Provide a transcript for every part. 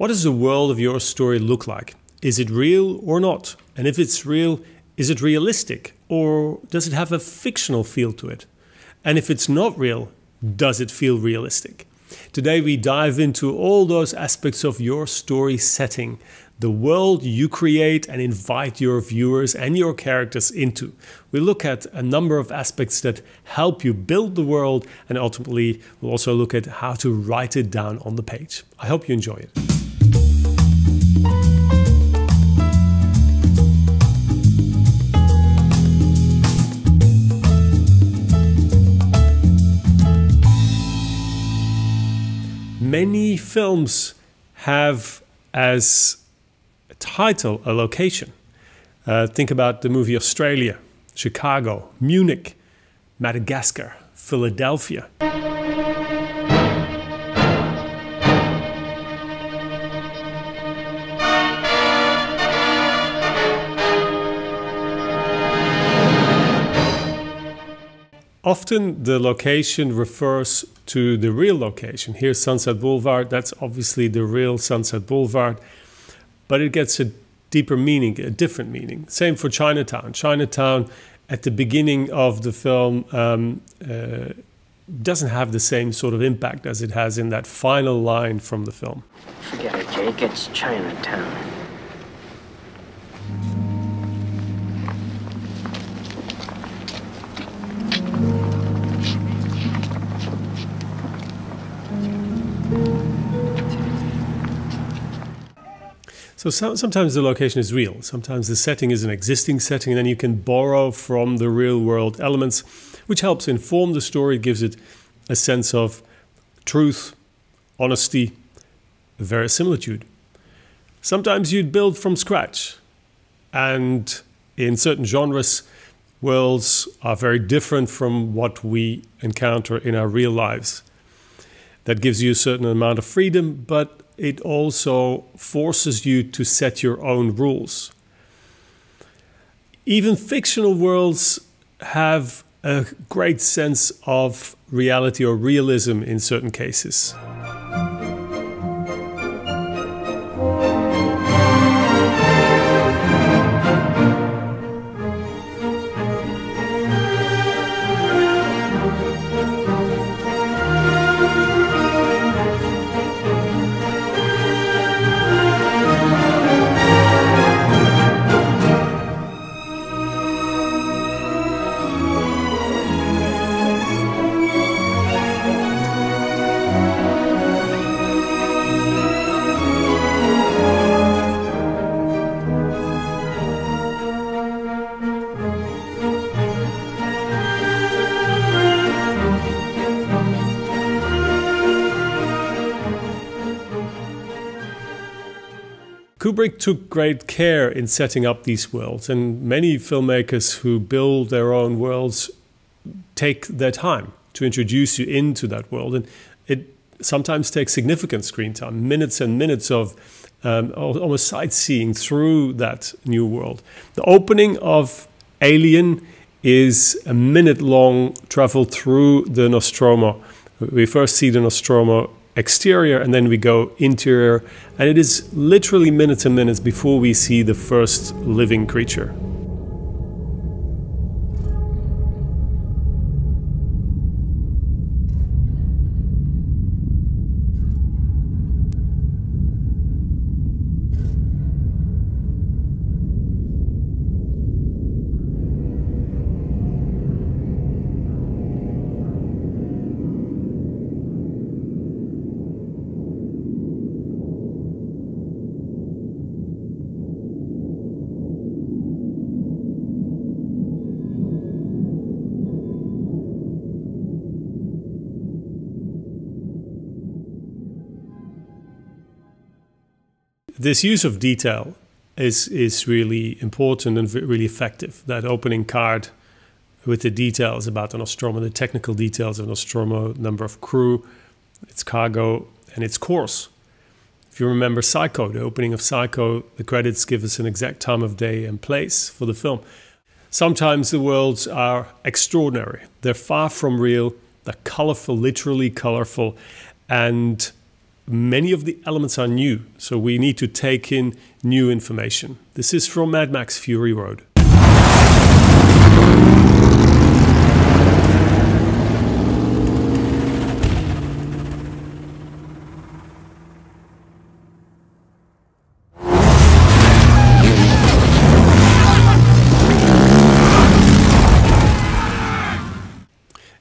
What does the world of your story look like? Is it real or not? And if it's real, is it realistic or does it have a fictional feel to it? And if it's not real, does it feel realistic? Today, we dive into all those aspects of your story setting, the world you create and invite your viewers and your characters into. We look at a number of aspects that help you build the world, and ultimately, we'll also look at how to write it down on the page. I hope you enjoy it. Many films have as a title a location. Uh, think about the movie Australia, Chicago, Munich, Madagascar, Philadelphia. Often the location refers to the real location. Here's Sunset Boulevard, that's obviously the real Sunset Boulevard, but it gets a deeper meaning, a different meaning. Same for Chinatown. Chinatown, at the beginning of the film, um, uh, doesn't have the same sort of impact as it has in that final line from the film. Forget it, Jake. It's Chinatown. So, so, sometimes the location is real. Sometimes the setting is an existing setting, and then you can borrow from the real world elements, which helps inform the story, gives it a sense of truth, honesty, verisimilitude. Sometimes you'd build from scratch, and in certain genres, worlds are very different from what we encounter in our real lives. That gives you a certain amount of freedom, but it also forces you to set your own rules. Even fictional worlds have a great sense of reality or realism in certain cases. Kubrick took great care in setting up these worlds, and many filmmakers who build their own worlds take their time to introduce you into that world. And it sometimes takes significant screen time, minutes and minutes of um, almost sightseeing through that new world. The opening of Alien is a minute long travel through the Nostromo. We first see the Nostromo exterior and then we go interior and it is literally minutes and minutes before we see the first living creature. This use of detail is is really important and really effective. That opening card with the details about the Nostromo, the technical details of Nostromo, number of crew, its cargo, and its course. If you remember Psycho, the opening of Psycho, the credits give us an exact time of day and place for the film. Sometimes the worlds are extraordinary. They're far from real. They're colorful, literally colorful, and many of the elements are new, so we need to take in new information. This is from Mad Max Fury Road.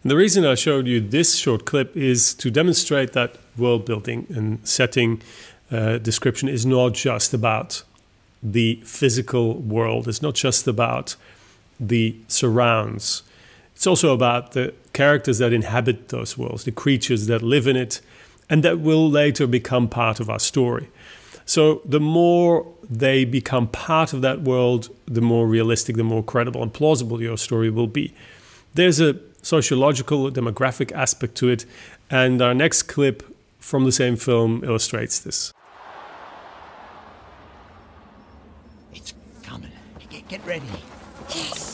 And the reason I showed you this short clip is to demonstrate that world building and setting uh, description is not just about the physical world, it's not just about the surrounds. It's also about the characters that inhabit those worlds, the creatures that live in it, and that will later become part of our story. So, the more they become part of that world, the more realistic, the more credible and plausible your story will be. There's a sociological, demographic aspect to it. And our next clip from the same film illustrates this. It's coming. Get, ready. Yes.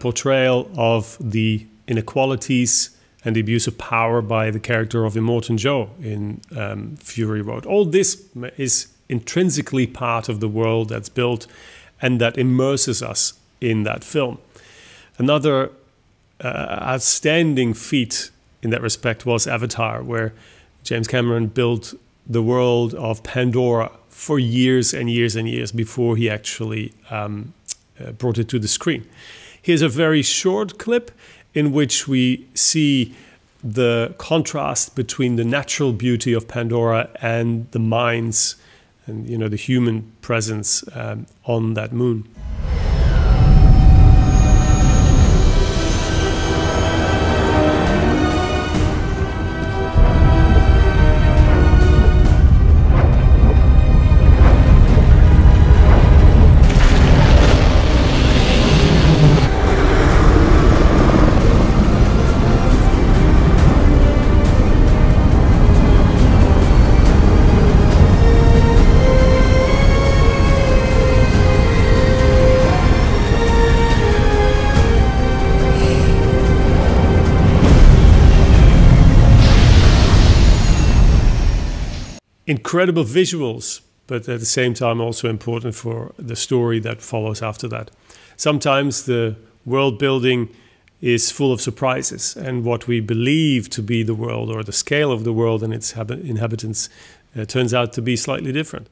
Portrayal of the inequalities and the abuse of power by the character of Immortan Joe in um, Fury Road. All this is intrinsically part of the world that's built and that immerses us in that film. Another uh, outstanding feat in that respect was Avatar, where James Cameron built the world of Pandora for years and years and years before he actually um, uh, brought it to the screen. Here's a very short clip in which we see the contrast between the natural beauty of Pandora and the mines and you know the human presence um, on that moon. Incredible visuals, but at the same time also important for the story that follows after that. Sometimes the world building is full of surprises, and what we believe to be the world or the scale of the world and its inhabitants uh, turns out to be slightly different.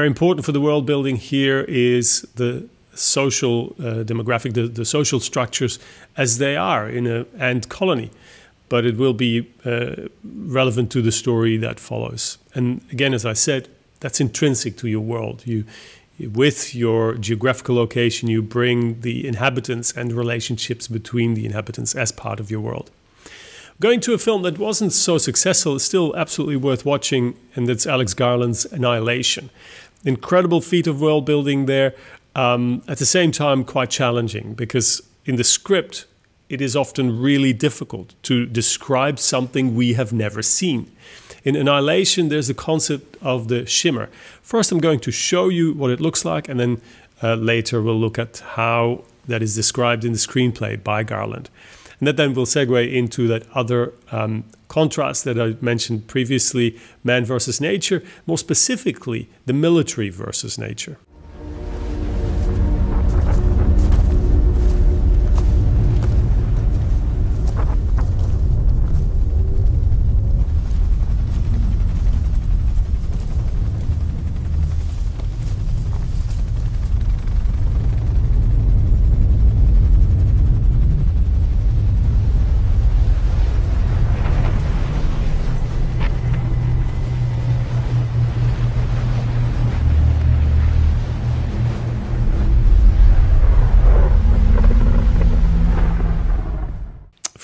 Very important for the world building here is the social uh, demographic, the, the social structures as they are in an ant colony. But it will be uh, relevant to the story that follows. And again, as I said, that's intrinsic to your world. You, with your geographical location, you bring the inhabitants and relationships between the inhabitants as part of your world. Going to a film that wasn't so successful is still absolutely worth watching, and that's Alex Garland's Annihilation. Incredible feat of world building there. Um, at the same time, quite challenging because in the script, it is often really difficult to describe something we have never seen. In Annihilation, there's the concept of the shimmer. First, I'm going to show you what it looks like, and then uh, later we'll look at how that is described in the screenplay by Garland. And that then will segue into that other um, contrast that I mentioned previously man versus nature, more specifically, the military versus nature.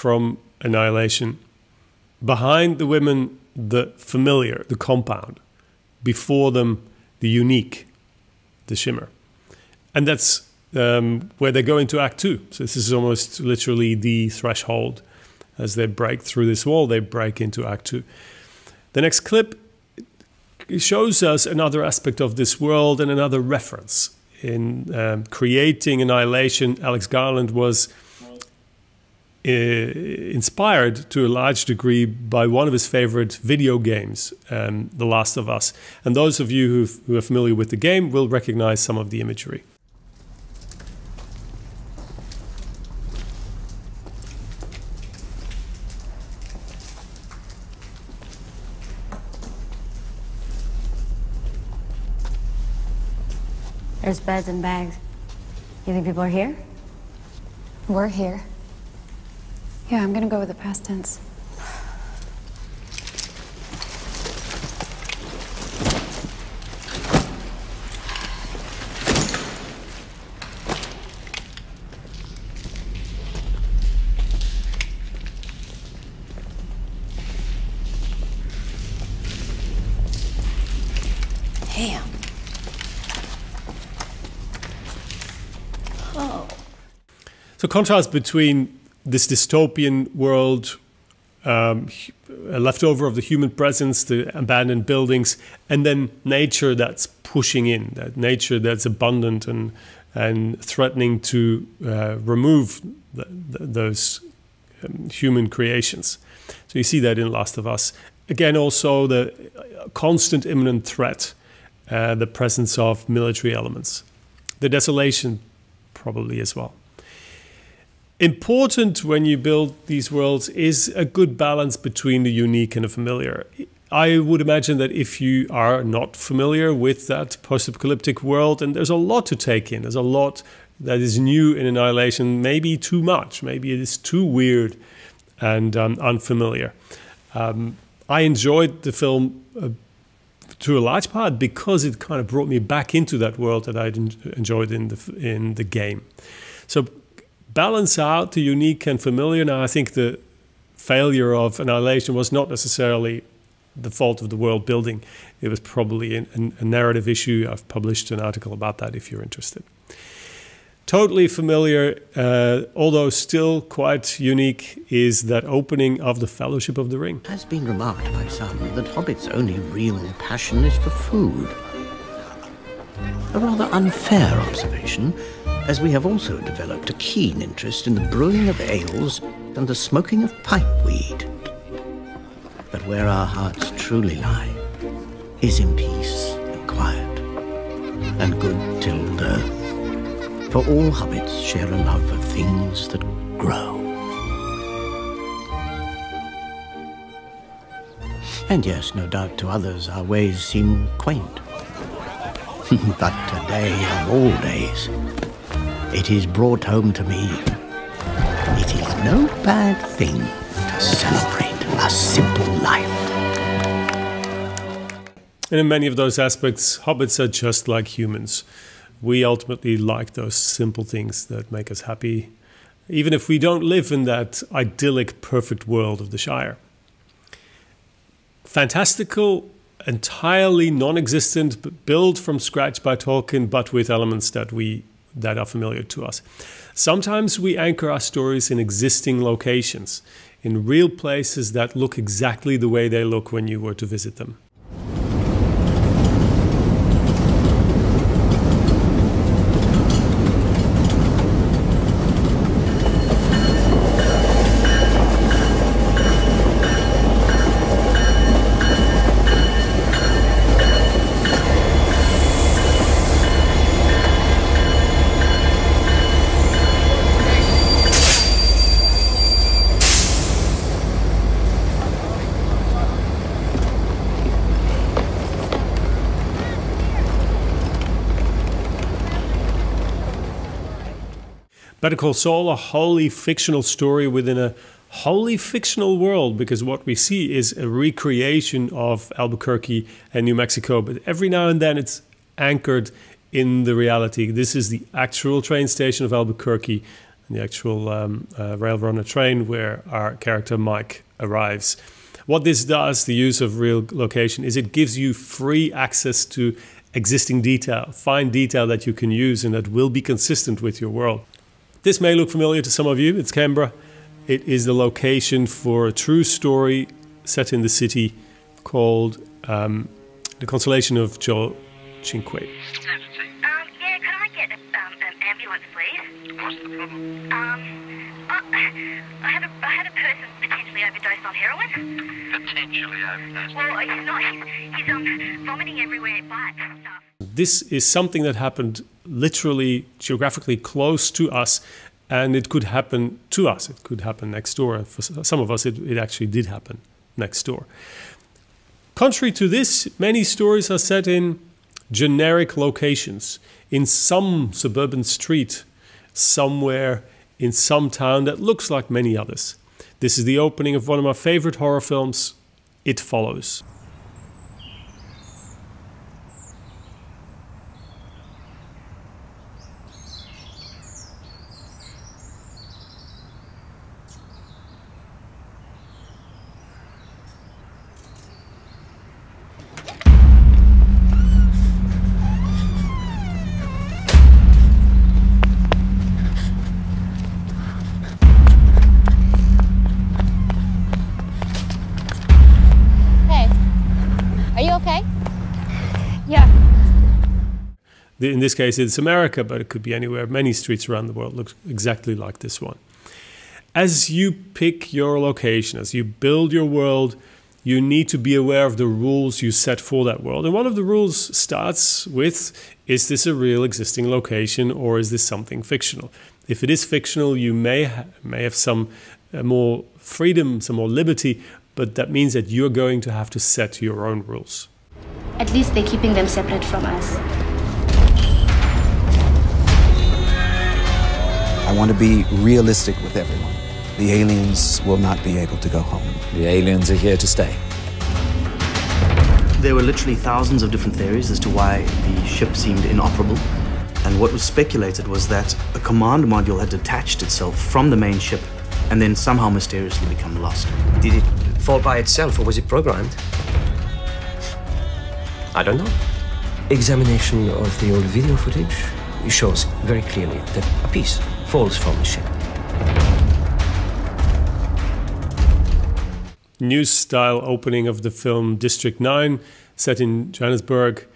From Annihilation. Behind the women, the familiar, the compound. Before them, the unique, the shimmer. And that's um, where they go into Act Two. So this is almost literally the threshold. As they break through this wall, they break into Act Two. The next clip shows us another aspect of this world and another reference. In um, creating Annihilation, Alex Garland was inspired to a large degree by one of his favorite video games, um, The Last of Us. And those of you who are familiar with the game will recognize some of the imagery. There's beds and bags. You think people are here? We're here. Yeah, I'm gonna go with the past tense. Oh. So contrast between this dystopian world, um, leftover of the human presence, the abandoned buildings, and then nature that's pushing in, that nature that's abundant and and threatening to uh, remove the, the, those um, human creations. So you see that in Last of Us. Again, also the constant imminent threat, uh, the presence of military elements, the desolation, probably as well important when you build these worlds is a good balance between the unique and the familiar. I would imagine that if you are not familiar with that post apocalyptic world, and there's a lot to take in, there's a lot that is new in Annihilation, maybe too much, maybe it is too weird and um, unfamiliar. Um, I enjoyed the film uh, to a large part because it kind of brought me back into that world that I enjoyed in the in the game. So balance out the unique and familiar. Now, I think the failure of Annihilation was not necessarily the fault of the world building. It was probably an, a narrative issue. I've published an article about that if you're interested. Totally familiar, uh, although still quite unique, is that opening of the Fellowship of the Ring. It has been remarked by some that Hobbit's only real passion is for food. A rather unfair observation, as we have also developed a keen interest in the brewing of ales and the smoking of pipeweed. But where our hearts truly lie is in peace and quiet and good tilled earth. For all hobbits share a love of things that grow. And yes, no doubt to others our ways seem quaint. but today of all days, it is brought home to me. It is no bad thing to celebrate a simple life. And in many of those aspects, hobbits are just like humans. We ultimately like those simple things that make us happy, even if we don't live in that idyllic, perfect world of the Shire. Fantastical entirely non-existent, built from scratch by Tolkien, but with elements that we that are familiar to us. Sometimes we anchor our stories in existing locations, in real places that look exactly the way they look when you were to visit them. Better Call Saul, a wholly fictional story within a wholly fictional world, because what we see is a recreation of Albuquerque and New Mexico, but every now and then it's anchored in the reality. This is the actual train station of Albuquerque, the actual um, uh, railroad train where our character Mike arrives. What this does, the use of real location, is it gives you free access to existing detail, fine detail that you can use and that will be consistent with your world. This may look familiar to some of you. It's Canberra. It is the location for a true story set in the city called um, The Consolation of Joe Cinque. Um, yeah, could I get um, an ambulance, please? What's the problem? Um, I, I had a I had a person potentially overdosed on heroin. Potentially overdosed. Well, he's not. He's, he's um vomiting everywhere, bites and stuff. This is something that happened literally geographically close to us, and it could happen to us. It could happen next door. And for some of us, it, it actually did happen next door. Contrary to this, many stories are set in generic locations, in some suburban street, somewhere in some town that looks like many others. This is the opening of one of my favorite horror films, It Follows. In this case, it's America, but it could be anywhere. Many streets around the world look exactly like this one. As you pick your location, as you build your world, you need to be aware of the rules you set for that world. And one of the rules starts with is this a real existing location or is this something fictional? If it is fictional, you may, ha- may have some uh, more freedom, some more liberty, but that means that you're going to have to set your own rules. At least they're keeping them separate from us. I want to be realistic with everyone. The aliens will not be able to go home. The aliens are here to stay. There were literally thousands of different theories as to why the ship seemed inoperable. And what was speculated was that a command module had detached itself from the main ship and then somehow mysteriously become lost. Did it fall by itself or was it programmed? I don't know. Examination of the old video footage shows very clearly that a piece falls from the ship. news style opening of the film District 9, set in Johannesburg,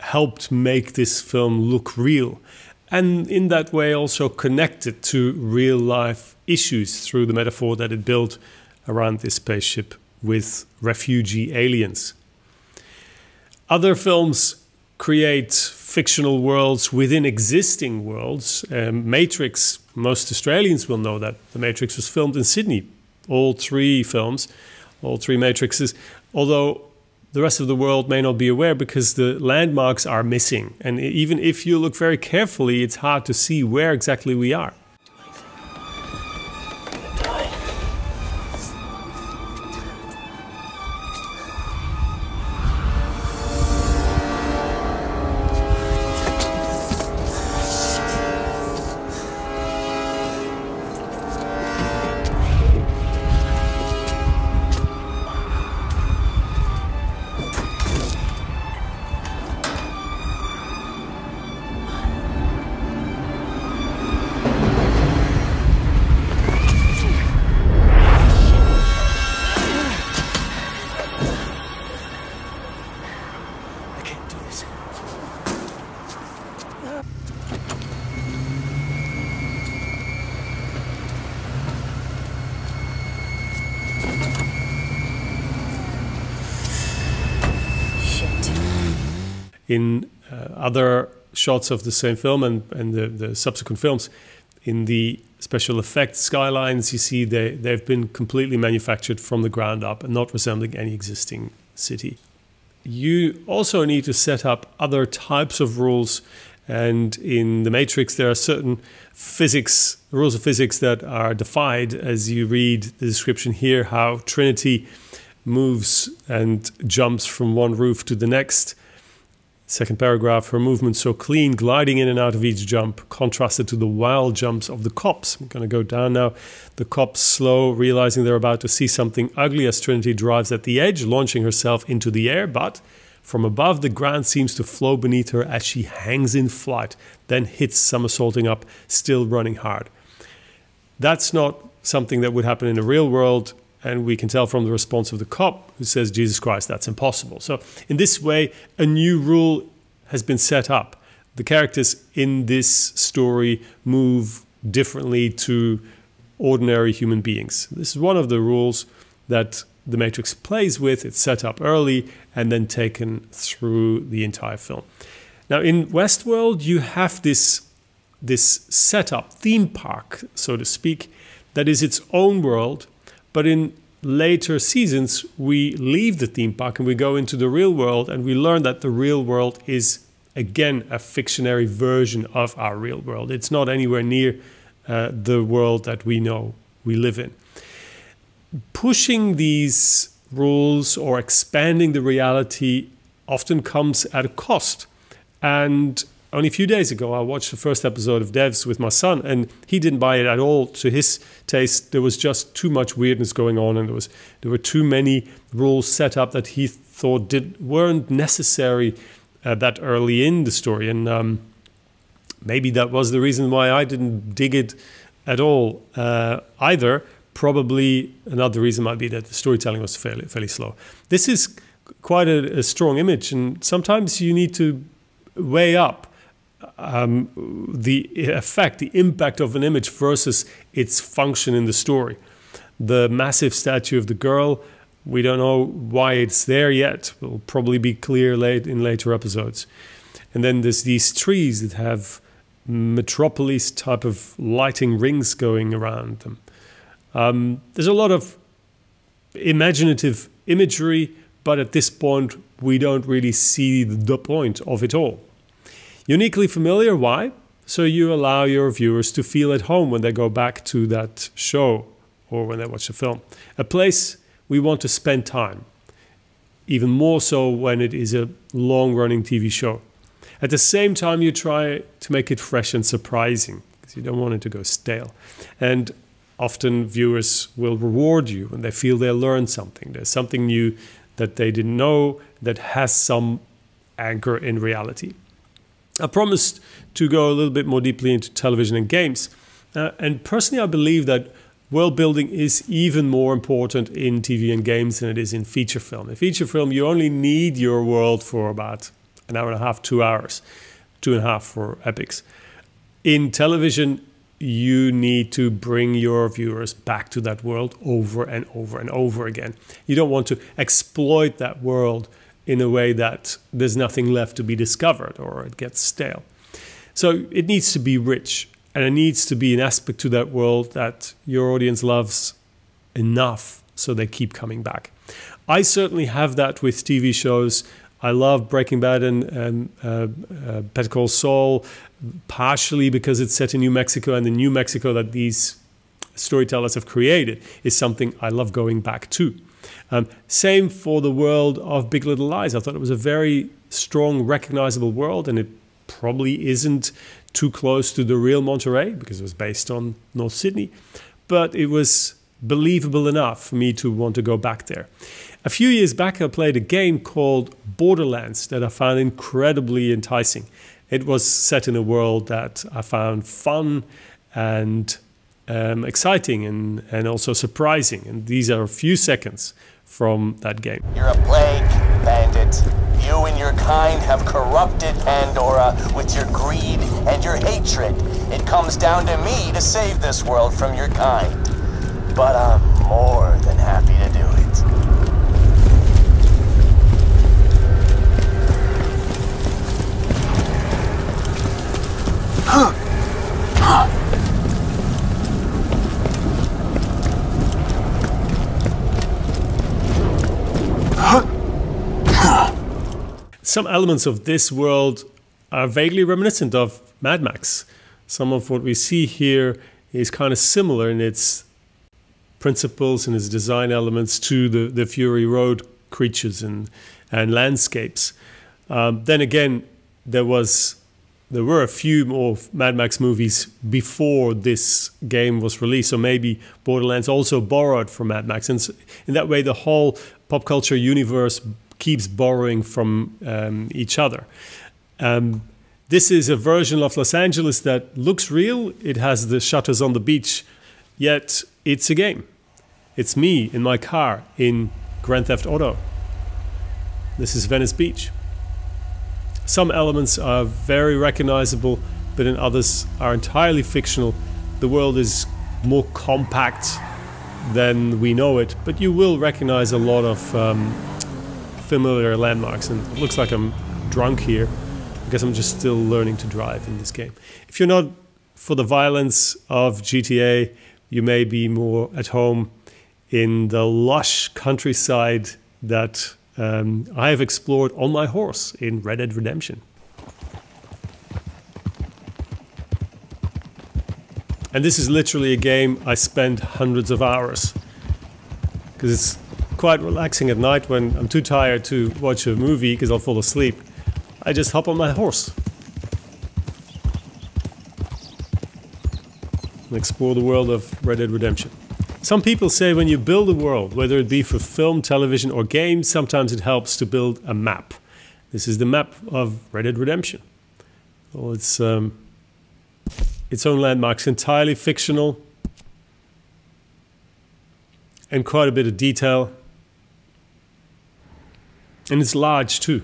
helped make this film look real. And in that way, also connected to real life issues through the metaphor that it built around this spaceship with refugee aliens. Other films create fictional worlds within existing worlds. Um, Matrix, most Australians will know that The Matrix was filmed in Sydney all three films, all three matrices, although the rest of the world may not be aware because the landmarks are missing. And even if you look very carefully, it's hard to see where exactly we are. Shots of the same film and, and the, the subsequent films. In the special effects skylines, you see they, they've been completely manufactured from the ground up and not resembling any existing city. You also need to set up other types of rules. And in the Matrix, there are certain physics, rules of physics that are defied as you read the description here how Trinity moves and jumps from one roof to the next Second paragraph, her movement so clean, gliding in and out of each jump, contrasted to the wild jumps of the cops. I'm going to go down now. The cops slow, realizing they're about to see something ugly as Trinity drives at the edge, launching herself into the air, but from above, the ground seems to flow beneath her as she hangs in flight, then hits somersaulting up, still running hard. That's not something that would happen in the real world and we can tell from the response of the cop who says, Jesus Christ, that's impossible. So, in this way, a new rule has been set up. The characters in this story move differently to ordinary human beings. This is one of the rules that the Matrix plays with. It's set up early and then taken through the entire film. Now, in Westworld, you have this, this setup, theme park, so to speak, that is its own world but in later seasons, we leave the theme park and we go into the real world, and we learn that the real world is again a fictionary version of our real world. It's not anywhere near uh, the world that we know we live in. Pushing these rules or expanding the reality often comes at a cost. And only a few days ago, I watched the first episode of Devs with my son, and he didn't buy it at all to his taste. There was just too much weirdness going on, and there was there were too many rules set up that he thought did weren't necessary uh, that early in the story, and um, maybe that was the reason why I didn't dig it at all uh, either. Probably another reason might be that the storytelling was fairly fairly slow. This is quite a, a strong image, and sometimes you need to weigh up um, the effect, the impact of an image versus its function in the story. The massive statue of the girl, we don't know why it's there yet. Will probably be clear late in later episodes. And then there's these trees that have metropolis type of lighting rings going around them. Um, there's a lot of imaginative imagery, but at this point, we don't really see the point of it all. Uniquely familiar, why? So you allow your viewers to feel at home when they go back to that show or when they watch a film. A place we want to spend time, even more so when it is a long running TV show. At the same time, you try to make it fresh and surprising because you don't want it to go stale. And often viewers will reward you when they feel they learned something. There's something new that they didn't know that has some anchor in reality. I promised to go a little bit more deeply into television and games. Uh, and personally, I believe that world building is even more important in TV and games than it is in feature film. In feature film, you only need your world for about an hour and a half, two hours, two and a half for epics. In television, you need to bring your viewers back to that world over and over and over again. You don't want to exploit that world in a way that there's nothing left to be discovered or it gets stale. So it needs to be rich and it needs to be an aspect to that world that your audience loves enough so they keep coming back. I certainly have that with TV shows. I love Breaking Bad and, and uh, uh, Better Call Saul, partially because it's set in New Mexico, and the New Mexico that these storytellers have created is something I love going back to. Um, same for the world of Big Little Lies. I thought it was a very strong, recognizable world, and it probably isn't too close to the real Monterey because it was based on North Sydney, but it was believable enough for me to want to go back there. A few years back, I played a game called Borderlands that I found incredibly enticing. It was set in a world that I found fun and um, exciting and, and also surprising. And these are a few seconds from that game. You're a plague, bandit. You and your kind have corrupted Pandora with your greed and your hatred. It comes down to me to save this world from your kind. But I'm more than happy to do it. Huh. Some elements of this world are vaguely reminiscent of Mad Max. Some of what we see here is kind of similar in its principles and its design elements to the, the Fury Road creatures and, and landscapes. Um, then again, there was there were a few more Mad Max movies before this game was released, so maybe Borderlands also borrowed from Mad Max, and in that way, the whole pop culture universe keeps borrowing from um, each other. Um, this is a version of Los Angeles that looks real. It has the shutters on the beach, yet it's a game. It's me in my car in Grand Theft Auto. This is Venice Beach. Some elements are very recognizable, but in others are entirely fictional. The world is more compact than we know it, but you will recognize a lot of um, familiar landmarks. And it looks like I'm drunk here because I'm just still learning to drive in this game. If you're not for the violence of GTA, you may be more at home in the lush countryside that um, I have explored on my horse in Red Dead Redemption. And this is literally a game I spend hundreds of hours because it's quite relaxing at night when I'm too tired to watch a movie because I'll fall asleep. I just hop on my horse and explore the world of Red Dead Redemption. Some people say when you build a world, whether it be for film, television, or games, sometimes it helps to build a map. This is the map of Red Dead Redemption. Well, it's um, its own landmarks, entirely fictional, and quite a bit of detail. And it's large too.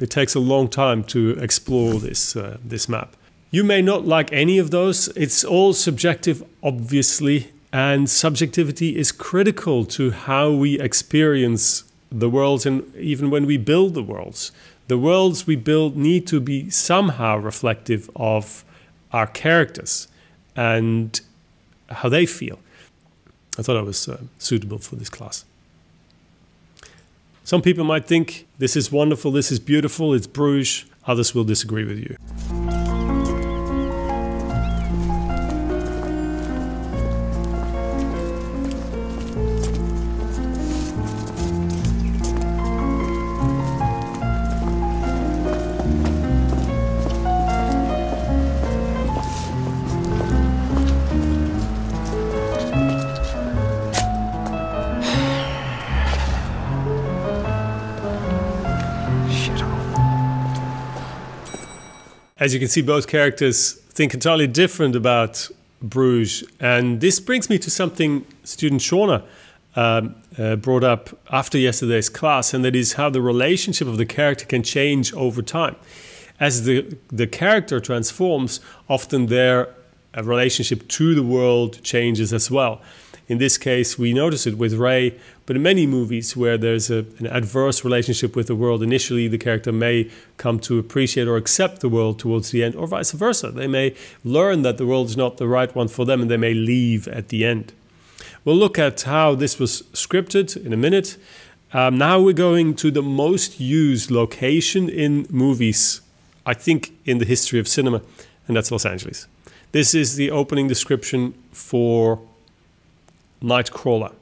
It takes a long time to explore this uh, this map. You may not like any of those. It's all subjective, obviously, and subjectivity is critical to how we experience the worlds and even when we build the worlds. The worlds we build need to be somehow reflective of our characters and how they feel. I thought I was uh, suitable for this class. Some people might think this is wonderful, this is beautiful, it's Bruges. Others will disagree with you. As you can see, both characters think entirely different about Bruges. And this brings me to something student Shauna um, uh, brought up after yesterday's class, and that is how the relationship of the character can change over time. As the, the character transforms, often their uh, relationship to the world changes as well. In this case, we notice it with Ray, but in many movies where there's a, an adverse relationship with the world, initially the character may come to appreciate or accept the world towards the end, or vice versa. They may learn that the world is not the right one for them and they may leave at the end. We'll look at how this was scripted in a minute. Um, now we're going to the most used location in movies, I think, in the history of cinema, and that's Los Angeles. This is the opening description for Nightcrawler.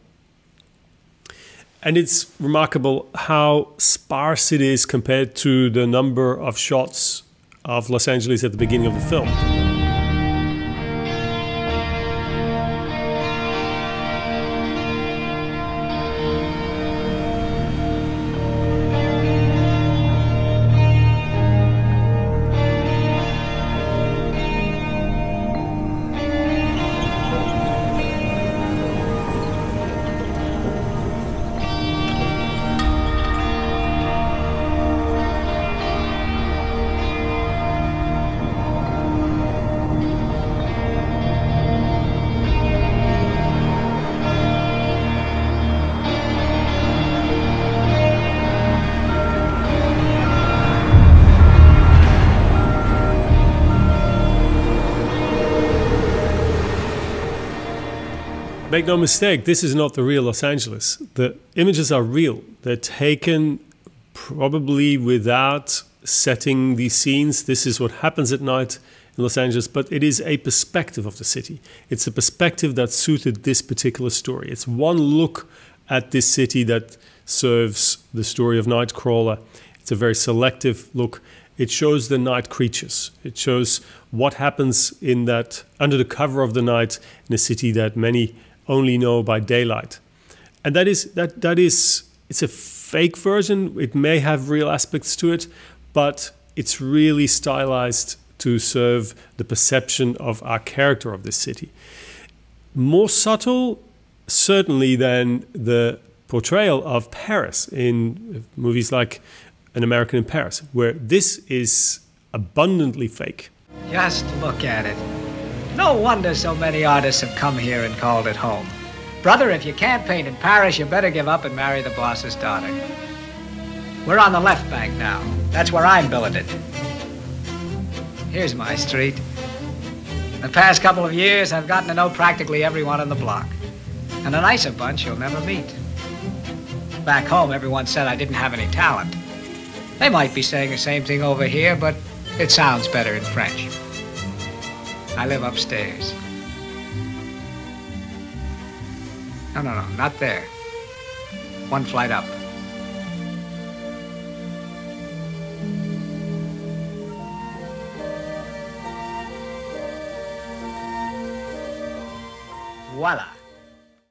And it's remarkable how sparse it is compared to the number of shots of Los Angeles at the beginning of the film. No mistake, this is not the real Los Angeles. The images are real. They're taken probably without setting these scenes. This is what happens at night in Los Angeles, but it is a perspective of the city. It's a perspective that suited this particular story. It's one look at this city that serves the story of Nightcrawler. It's a very selective look. It shows the night creatures. It shows what happens in that under the cover of the night in a city that many only know by daylight. And that is that that is it's a fake version. It may have real aspects to it, but it's really stylized to serve the perception of our character of this city. More subtle, certainly, than the portrayal of Paris in movies like An American in Paris, where this is abundantly fake. Just look at it. No wonder so many artists have come here and called it home. Brother, if you can't paint in Paris, you better give up and marry the boss's daughter. We're on the left bank now. That's where I'm billeted. Here's my street. In the past couple of years, I've gotten to know practically everyone on the block. And a nicer bunch you'll never meet. Back home, everyone said I didn't have any talent. They might be saying the same thing over here, but it sounds better in French. I live upstairs. No, no, no, not there. One flight up. Voila.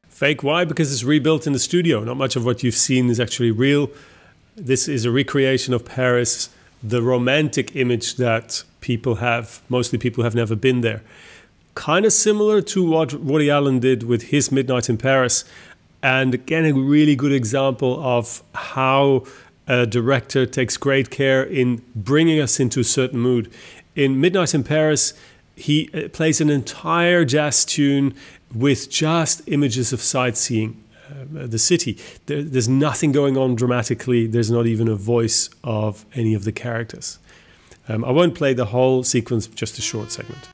Fake, why? Because it's rebuilt in the studio. Not much of what you've seen is actually real. This is a recreation of Paris, the romantic image that people have. Mostly people have never been there. Kind of similar to what Woody Allen did with his Midnight in Paris. And again, a really good example of how a director takes great care in bringing us into a certain mood. In Midnight in Paris, he uh, plays an entire jazz tune with just images of sightseeing uh, the city. There, there's nothing going on dramatically. There's not even a voice of any of the characters. Um, I won't play the whole sequence, just a short segment.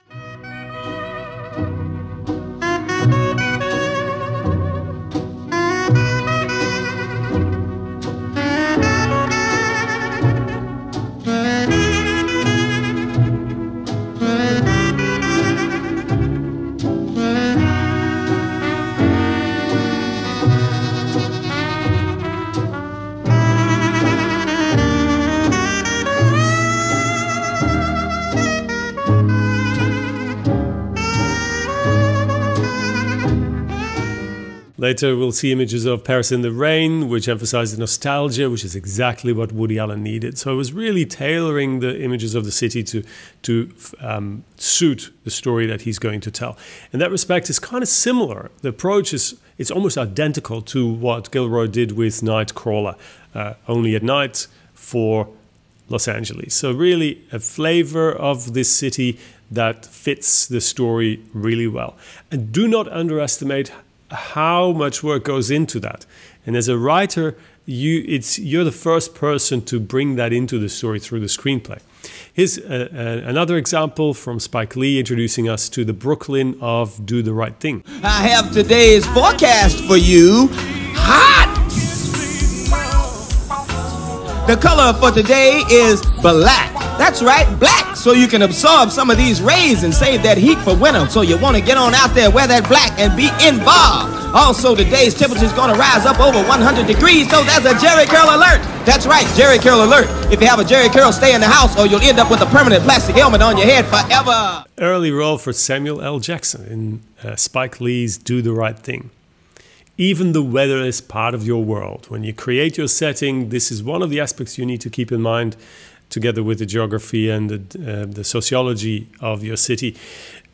Later, we'll see images of Paris in the Rain, which emphasizes nostalgia, which is exactly what Woody Allen needed. So it was really tailoring the images of the city to, to um, suit the story that he's going to tell. In that respect, it's kind of similar. The approach is it's almost identical to what Gilroy did with Nightcrawler, uh, only at night for Los Angeles. So really a flavor of this city that fits the story really well. And do not underestimate how much work goes into that. And as a writer, you it's you're the first person to bring that into the story through the screenplay. Here's uh, uh, another example from Spike Lee introducing us to the Brooklyn of Do the Right Thing. I have today's forecast for you. Hot! The color for today is black. That's right, black, so you can absorb some of these rays and save that heat for winter. So you want to get on out there, wear that black, and be involved. Also, today's temperature is going to rise up over 100 degrees, so that's a Jheri curl alert. That's right, Jheri curl alert. If you have a Jheri curl, stay in the house, or you'll end up with a permanent plastic helmet on your head forever. Early role for Samuel L. Jackson in uh, Spike Lee's Do the Right Thing. Even the weather is part of your world. When you create your setting, this is one of the aspects you need to keep in mind together with the geography and the, uh, the sociology of your city.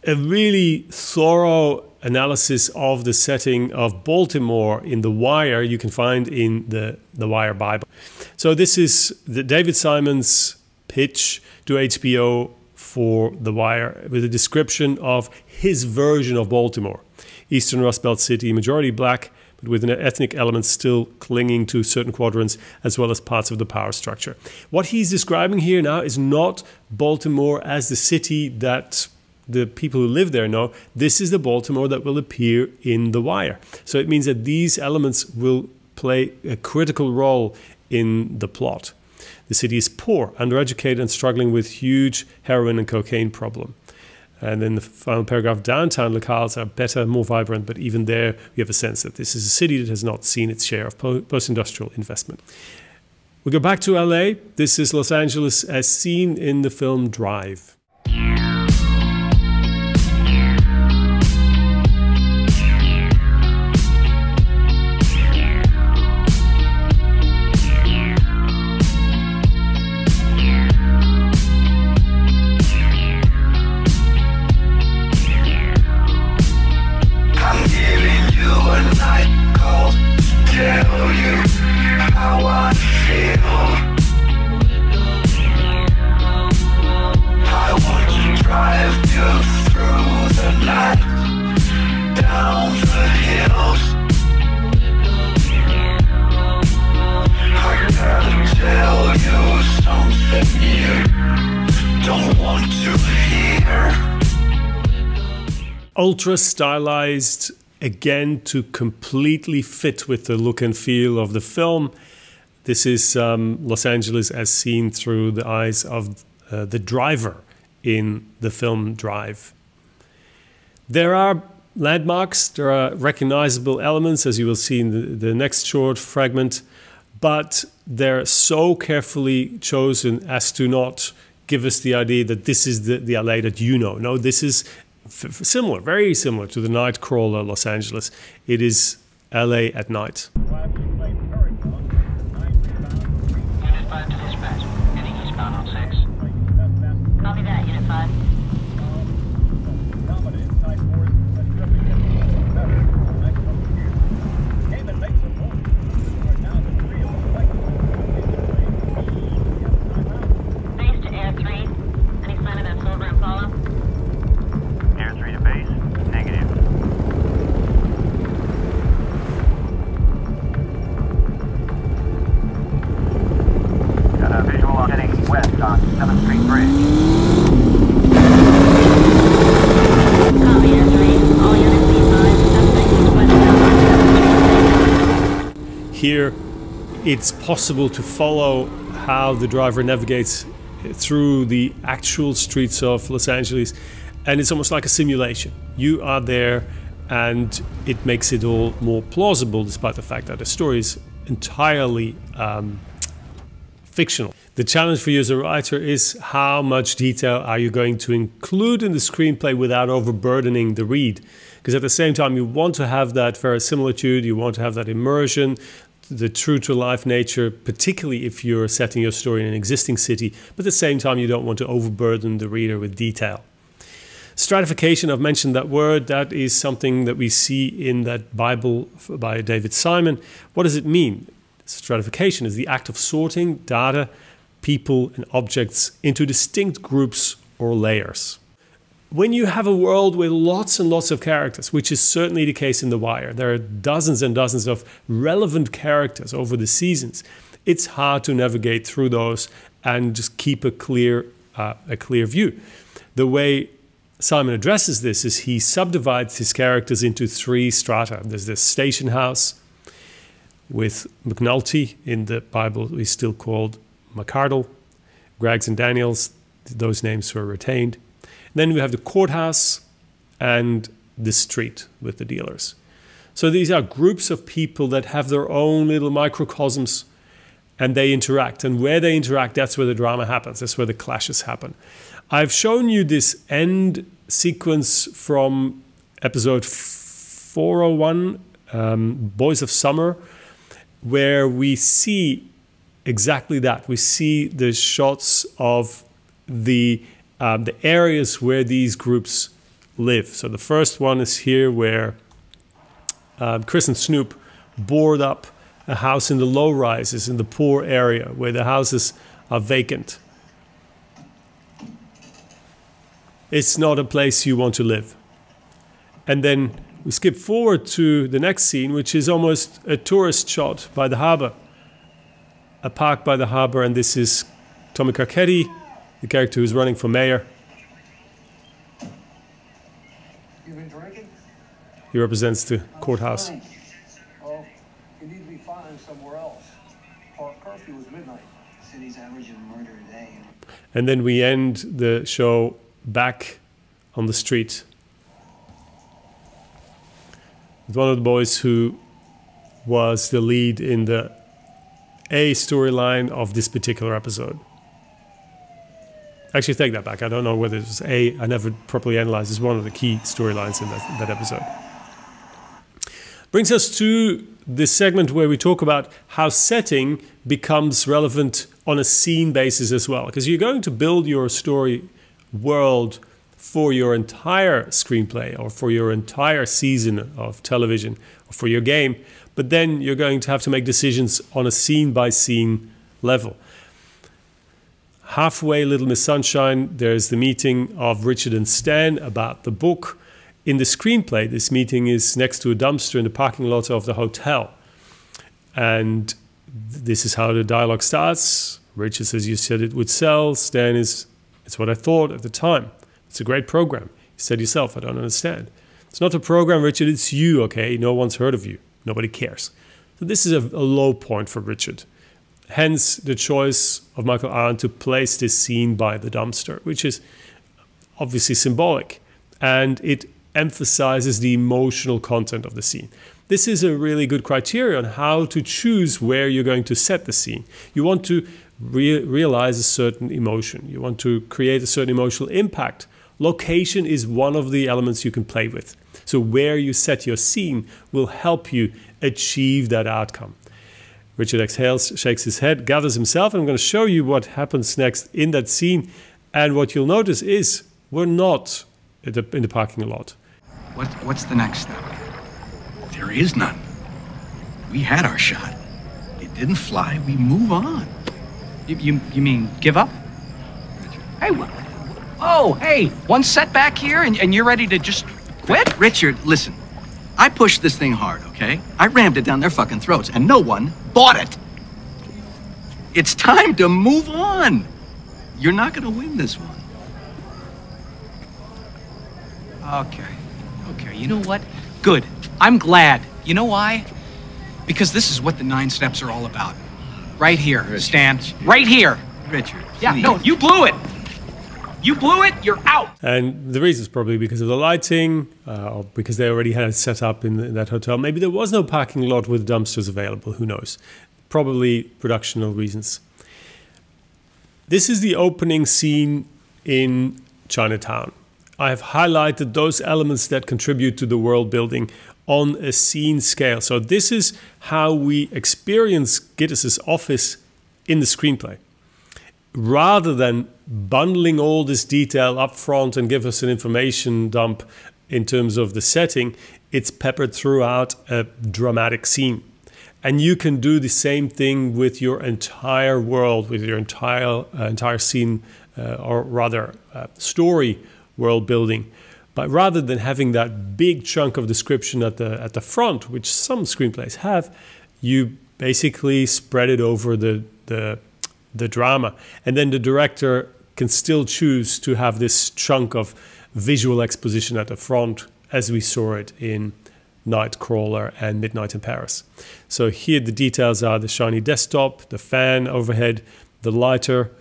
A really thorough analysis of the setting of Baltimore in The Wire you can find in the, the Wire Bible. So, this is the David Simon's pitch to HBO for The Wire with a description of his version of Baltimore. Eastern Rust Belt city, majority black, but with an ethnic element still clinging to certain quadrants as well as parts of the power structure. What he's describing here now is not Baltimore as the city that the people who live there know. This is the Baltimore that will appear in The Wire. So it means that these elements will play a critical role in the plot. The city is poor, undereducated, and struggling with huge heroin and cocaine problem. And then the final paragraph, downtown locales are better, more vibrant, but even there, we have a sense that this is a city that has not seen its share of post industrial investment. We go back to LA. This is Los Angeles as seen in the film Drive. Ultra stylized again to completely fit with the look and feel of the film. This is um, Los Angeles as seen through the eyes of uh, the driver in the film Drive. There are landmarks, there are recognizable elements, as you will see in the, the next short fragment, but they're so carefully chosen as to not give us the idea that this is the, the LA that you know. No, this is similar, very similar to the Nightcrawler Los Angeles. It is LA at night. It's possible to follow how the driver navigates through the actual streets of Los Angeles, and it's almost like a simulation. You are there, and it makes it all more plausible, despite the fact that the story is entirely um, fictional. The challenge for you as a writer is how much detail are you going to include in the screenplay without overburdening the read? Because at the same time, you want to have that verisimilitude, you want to have that immersion, the true to life nature, particularly if you're setting your story in an existing city, but at the same time, you don't want to overburden the reader with detail. Stratification, I've mentioned that word, that is something that we see in that Bible by David Simon. What does it mean? Stratification is the act of sorting data, people, and objects into distinct groups or layers when you have a world with lots and lots of characters, which is certainly the case in The Wire, there are dozens and dozens of relevant characters over the seasons. It's hard to navigate through those and just keep a clear uh, a clear view. The way Simon addresses this is he subdivides his characters into three strata. There's the station house with McNulty in the Bible, he's still called McCardle, Greggs and Daniels, those names were retained. Then we have the courthouse and the street with the dealers. So these are groups of people that have their own little microcosms and they interact. And where they interact, that's where the drama happens, that's where the clashes happen. I've shown you this end sequence from episode 401, um, Boys of Summer, where we see exactly that. We see the shots of the um, the areas where these groups live. So the first one is here where um, Chris and Snoop board up a house in the low rises in the poor area where the houses are vacant. It's not a place you want to live. And then we skip forward to the next scene, which is almost a tourist shot by the harbor. A park by the harbor, and this is Tommy Carcetti the character who's running for mayor. He represents the courthouse. Well, oh, you need to be fine somewhere else. Park Curfew was midnight. City's averaging murder a day. And then we end the show back on the street with one of the boys who was the lead in the A storyline of this particular episode. Actually, take that back. I don't know whether it was A. I never properly analyzed. It's one of the key storylines in that, that episode. Brings us to this segment where we talk about how setting becomes relevant on a scene basis as well. Because you're going to build your story world for your entire screenplay or for your entire season of television or for your game, but then you're going to have to make decisions on a scene by scene level. Halfway, Little Miss Sunshine, there's the meeting of Richard and Stan about the book. In the screenplay, this meeting is next to a dumpster in the parking lot of the hotel. And this is how the dialogue starts. Richard says, You said it would sell. Stan is, It's what I thought at the time. It's a great program. You said yourself, I don't understand. It's not a program, Richard, it's you, okay? No one's heard of you. Nobody cares. So this is a, a low point for Richard. Hence the choice of Michael Arndt to place this scene by the dumpster, which is obviously symbolic. And it emphasizes the emotional content of the scene. This is a really good criteria on how to choose where you're going to set the scene. You want to re- realize a certain emotion, you want to create a certain emotional impact. Location is one of the elements you can play with. So, where you set your scene will help you achieve that outcome. Richard exhales, shakes his head, gathers himself, and I'm going to show you what happens next in that scene. And what you'll notice is we're not in the, in the parking lot. What, what's the next step? There is none. We had our shot. It didn't fly. We move on. You, you, you mean give up? Hey, wha- oh, hey, one setback here and, and you're ready to just quit? Richard, listen. I pushed this thing hard, okay? I rammed it down their fucking throats, and no one bought it. It's time to move on. You're not gonna win this one. Okay. Okay, you know what? Good. I'm glad. You know why? Because this is what the nine steps are all about. Right here, Stan. Right here. Richard. Yeah, no, you blew it. You blew it, you're out. And the reason is probably because of the lighting, uh, or because they already had it set up in, in that hotel. Maybe there was no parking lot with dumpsters available. Who knows? Probably productional reasons. This is the opening scene in Chinatown. I have highlighted those elements that contribute to the world building on a scene scale. So, this is how we experience Gittes's office in the screenplay. Rather than bundling all this detail up front and give us an information dump in terms of the setting, it's peppered throughout a dramatic scene. And you can do the same thing with your entire world, with your entire uh, entire scene, uh, or rather, uh, story world building. But rather than having that big chunk of description at the at the front, which some screenplays have, you basically spread it over the the the drama, and then the director can still choose to have this chunk of visual exposition at the front, as we saw it in Nightcrawler and Midnight in Paris. So here the details are the shiny desktop, the fan overhead, the lighter,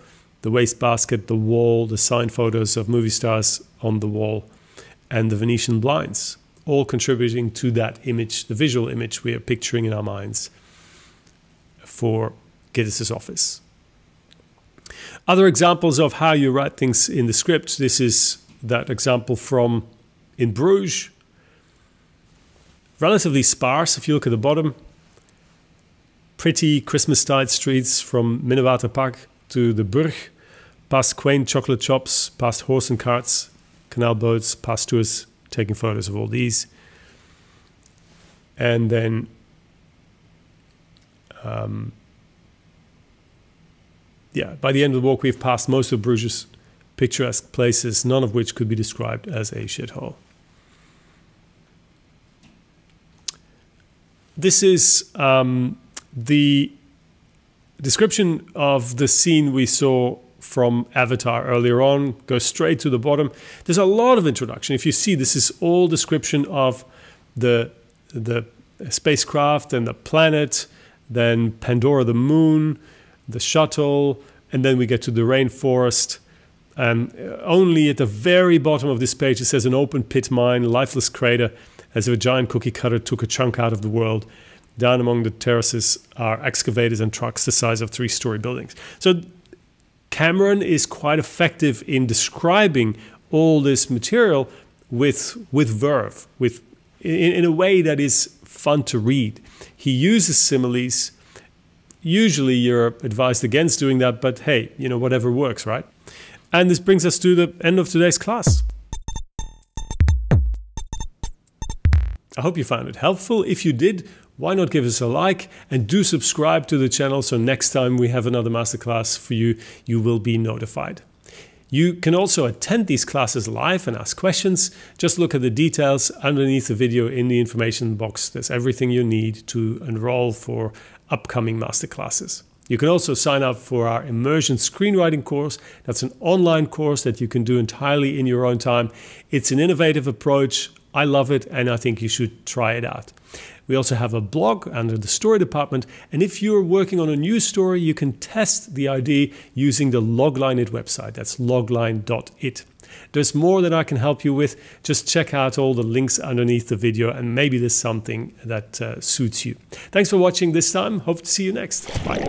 the wastebasket, the wall, the sign photos of movie stars on the wall, and the Venetian blinds, all contributing to that image, the visual image we are picturing in our minds for Gittes's office. Other examples of how you write things in the script. This is that example from In Bruges. Relatively sparse if you look at the bottom. Pretty Christmas-tide streets from Minnewater Park to the Burg, past quaint chocolate shops, past horse and carts, canal boats, past tourists taking photos of all these. And then um, yeah, by the end of the walk, we've passed most of Bruges' picturesque places, none of which could be described as a shithole. This is um, the description of the scene we saw from Avatar earlier on. Go straight to the bottom. There's a lot of introduction. If you see, this is all description of the the spacecraft and the planet, then Pandora, the moon, the shuttle, and then we get to the rainforest. And uh, only at the very bottom of this page it says an open pit mine, lifeless crater, as if a giant cookie cutter took a chunk out of the world. Down among the terraces are excavators and trucks the size of three story buildings. So Cameron is quite effective in describing all this material with, with verve, with, in, in a way that is fun to read. He uses similes. Usually you're advised against doing that, but hey, you know, whatever works, right? And this brings us to the end of today's class. I hope you found it helpful. If you did, why not give us a like and do subscribe to the channel so next time we have another masterclass for you, you will be notified. You can also attend these classes live and ask questions. Just look at the details underneath the video in the information box. There's everything you need to enroll for upcoming masterclasses. You can also sign up for our immersion screenwriting course. That's an online course that you can do entirely in your own time. It's an innovative approach. I love it and I think you should try it out. We also have a blog under the story department. And if you're working on a new story, you can test the idea using the Logline.it website. That's logline.it. There's more that I can help you with. Just check out all the links underneath the video and maybe there's something that uh, suits you. Thanks for watching this time. Hope to see you next. Bye.